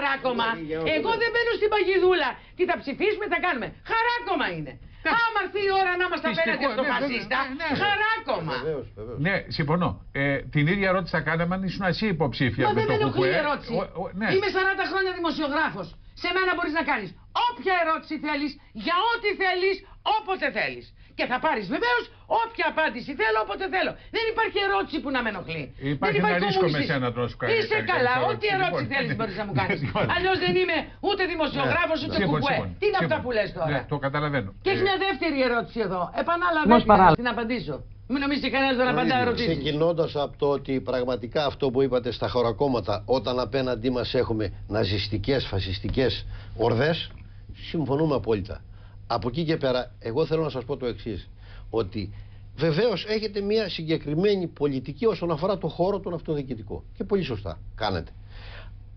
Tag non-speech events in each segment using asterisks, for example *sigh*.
Χαράκομα. Εγώ δεν μπαίνω στην παγιδούλα. Τι θα ψηφίσουμε, θα κάνουμε. Χαράκομα είναι. Άμα έρθει η ώρα να είμαστε Πιστικό, απέναντι στο ναι, βέβαια, φασίστα, ναι, ναι. χαράκομα. Βεβαίως, βεβαίως. Ναι, συμφωνώ. Ε, την ίδια ερώτηση θα κάναμε αν ήσουν εσύ υποψήφιας Μα με δεν το με ενοχλεί η ΚΚΕ. ερώτηση. Ο- ο- ναι. Είμαι 40 χρόνια δημοσιογράφος. Σε μένα μπορείς να κάνεις όποια ερώτηση θέλεις, για ό,τι θέλεις, όποτε θέλεις. Και θα πάρεις βεβαίως όποια απάντηση θέλω, όποτε θέλω. Δεν υπάρχει ερώτηση που να με ενοχλεί. Υπάρχει δεν ένα ρίσκο κομμουνιστής. με σένα τώρα σου κάνει- Είσαι κάνει καλά, κανείς ό,τι ερώτηση. ερώτηση Λοιπόν, θέλεις ναι. μπορείς να μου κάνεις. *laughs* Λοιπόν. Αλλιώς δεν είμαι ούτε δημοσιογράφος ούτε Σύμφωνο, κουκουέ. σύμφωνο. Τι είναι αυτά Σύμφωνο. που λες τώρα; Ναι, το καταλαβαίνω. Και έχει Ε, μια δεύτερη ερώτηση εδώ. Μας Επαναλαβαίνω παράλληλα. την απαντήσω. Μην νομίζετε κανένας δεν απαντά ερωτήσεις. Ξεκινώντας από το ότι πραγματικά αυτό που είπατε στα χωρακόμματα, όταν απέναντί μας έχουμε ναζιστικές, φασιστικές ορδές, συμφωνούμε απόλυτα. Από εκεί και πέρα, εγώ θέλω να σας πω το εξής. Ότι βεβαίως έχετε μια συγκεκριμένη πολιτική όσον αφορά το χώρο τον αυτοδιοικητικό. Και πολύ σωστά κάνετε.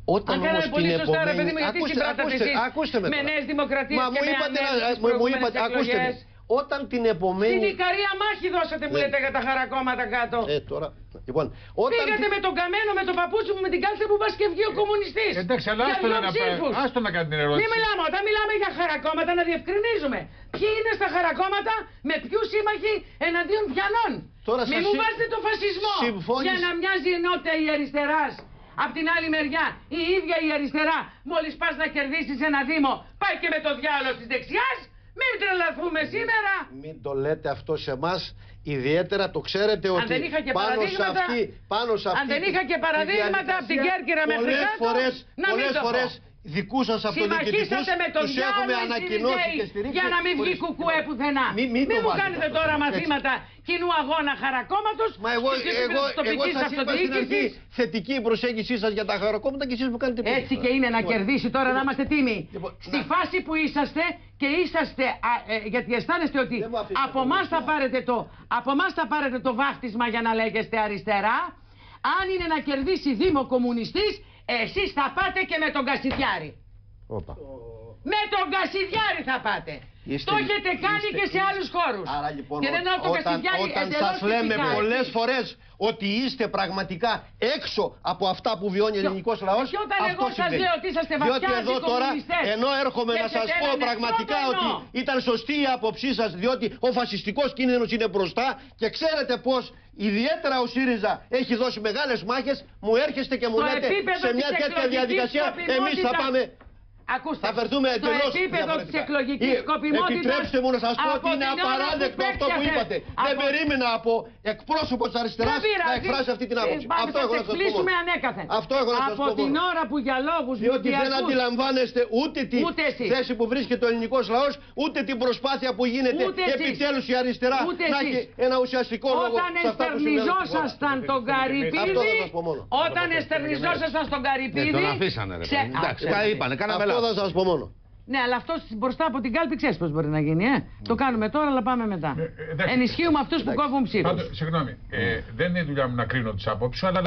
Όταν Αν όμως κάναμε πολύ την σωστά, ρε επομένη- παιδί μου, γιατί Ακούστε- συμπράτατε ακούστε- εσείς ακούστε με με τώρα. Νέες Δημοκρατίες Μα και μου με είπατε, ανέλους να- στις μου- μου προηγούμενες είπατε, ακούστε με. Εκλογές. Όταν την επομένη. Στην Ικαρία μάχη δώσατε που Ναι. λέτε για τα χαρακόμματα κάτω. Ε, τώρα. Λοιπόν, όταν. Πήγατε με τον καμένο, με τον παπούτσι μου, με την κάλτσα που πας και βγει ο κομμουνιστής. Εντάξει, αλλά Για άστο δυο να, ψήφους. άστο να κάνει την Μην ερώτηση. μιλάμε, όταν μιλάμε για χαρακόμματα να διευκρινίζουμε. Ποιοι είναι στα χαρακόμματα, με ποιους σύμμαχοι εναντίον ποιανών. Τώρα Μην σας μου συ- βάζετε το φασισμό συμφώνης- για να μοιάζει η ενότητα η αριστεράς. Απ' την άλλη μεριά, η ίδια η αριστερά, μόλις πας να κερδίσεις ένα δήμο, πάει και με το διάλογο της δεξιάς. Μην τρελαθούμε σήμερα. Μην το λέτε αυτό σε εμάς. Ιδιαίτερα το ξέρετε ότι δεν είχα και πάνω, σε παραδείγματα- αυτή, πάνω σε αυτή αν δεν είχα και τη παραδείγματα από την διαδικασία, Κέρκυρα μέχρι πολλές κάτω, φορές, να μην πολλές το πω. φορές δικούς σας αυτοδιοικητικούς Συμμαχίσατε με τον τους έχουμε διάλογο οι ανακοινώσει και Σιριζέοι στηρίξει για να μην βγει χωρίς- κουκουέ πουθενά. Μην, μην, το μου βάζετε κάνετε αυτό, τώρα έτσι. μαθήματα κοινού αγώνα χαρακόμματος Μα εγώ, στις επίπεδο εγώ, της εγώ τοπικής σας είπα στην αρχή αυτοδιοίκησης. θετική η προσέγγιση σας για τα χαροκόμματα και εσείς μου κάνετε πίσω. Έτσι και είναι να Λοιπόν, κερδίσει τώρα να είμαστε τίμοι. Λοιπόν, Στη να- φάση που είσαστε και είσαστε, α, ε, γιατί αισθάνεστε ότι Δεν μου αφήσετε από το εμάς θα λόγο. πάρετε το, από εμάς θα πάρετε το βάφτισμα για να λέγεστε αριστερά. Αν είναι να κερδίσει Δήμο Κομμουνιστής, εσείς θα πάτε και με τον Κασιδιάρη. Όπα. Με τον Κασιδιάρη θα πάτε. Είστε- το έχετε κάνει είστε- και σε άλλους χώρους. Άρα λοιπόν, και δεν εννοώ τον όταν, Κασιδιάρη όταν εντελώς σας λέμε τυπικά, πολλές έτσι. φορές ότι είστε πραγματικά έξω από αυτά που βιώνει ο Και- ελληνικός λαός, και όταν αυτό εγώ σας συμβαίνει. λέω ότι είσαστε βαθιά Διότι εδώ τώρα, αντικομμουνιστές, ενώ έρχομαι να σας έχετε πω έναν πραγματικά εχθρό ότι τόνο. ήταν σωστή η άποψή σας, διότι ο φασιστικός κίνδυνος είναι μπροστά και ξέρετε πως ιδιαίτερα ο ΣΥΡΙΖΑ έχει δώσει μεγάλες μάχες, μου έρχεστε και μου Στο λέτε επίπεδο σε της μια τέτοια εκλογικής διαδικασία εμείς θα σκοπιμότητας- πάμε Ακούστε, θα φερθούμε στο εντελώς επίπεδο της εκλογικής σκοπιμότητας... Επιτρέψτε μου να σας πω από ότι είναι την ώρα που απαράδεκτο αυτό που παίξατε- είπατε. Δεν από- περίμενα από εκπρόσωπος της αριστεράς Δεν πειράζει. να εκφράσει αυτή την άποψη. Ε, Πάμε Αυτό θα έχω σε να σας πω. εκπλήσουμε μόνο. ανέκαθεν. Αυτό έχω να σας Από πω την μόνο. ώρα που για λόγους Διότι δεν μηντιακούς- αντιλαμβάνεστε ούτε τη Ούτε εσείς. θέση που βρίσκεται ο ελληνικός λαός, ούτε την προσπάθεια που γίνεται Ούτε εσείς. επιτέλους η αριστερά Ούτε να εσείς. έχει ένα ουσιαστικό λόγο Όταν σε αυτά που συμβαίνουν. στην χώρα. εστερνιζόσασταν τον Αυτό Καρυπίδη, θα σας πω μόνο. όταν εστερνιζόσασταν στον Καρυπίδη... Ναι, τον αφήσανε, ρε ξε- παιδί. Α, Εντάξει, ξέρετε. τα είπανε, κάναμε Αυτό λάθος. θα σας πω μόνο. Ναι, αλλά αυτός μπροστά από την κάλπη ξέρεις πώς μπορεί να γίνει, ε; Το κάνουμε τώρα, αλλά πάμε μετά. Ε, ε, εντάξει. Ενισχύουμε αυτούς που Εντάξει. κόβουν ψήφου. Πάντως, συγγνώμη, ε, δεν είναι δουλειά μου να κρίνω τις απόψεις σου, αλλά